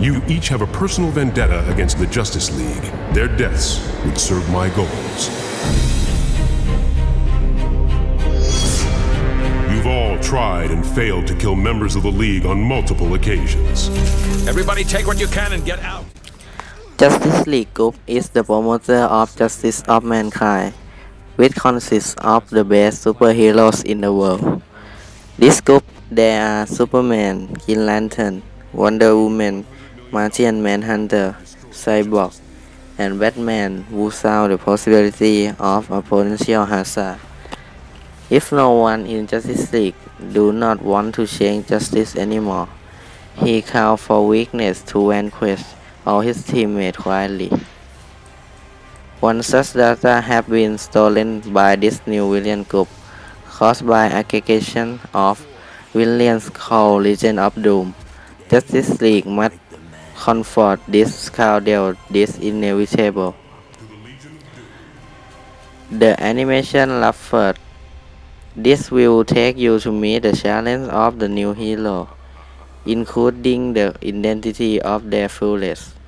You each have a personal vendetta against the Justice League. Their deaths would serve my goals. You've all tried and failed to kill members of the League on multiple occasions. Everybody take what you can and get out. Justice League Group is the promoter of justice of mankind, which consists of the best superheroes in the world. This group there are Superman, Green Lantern, Wonder Woman, Martian Manhunter, Cyborg, and Batman who saw the possibility of a potential hazard. If no one in Justice League do not want to change justice anymore, he called for weakness to vanquish all his teammates quietly. One such data have been stolen by this new villain group, caused by aggregation of villains called Legion of Doom. Justice League must confront this scandal this inevitable. The animation first. This will take you to meet the challenge of the new hero, including the identity of their fullest.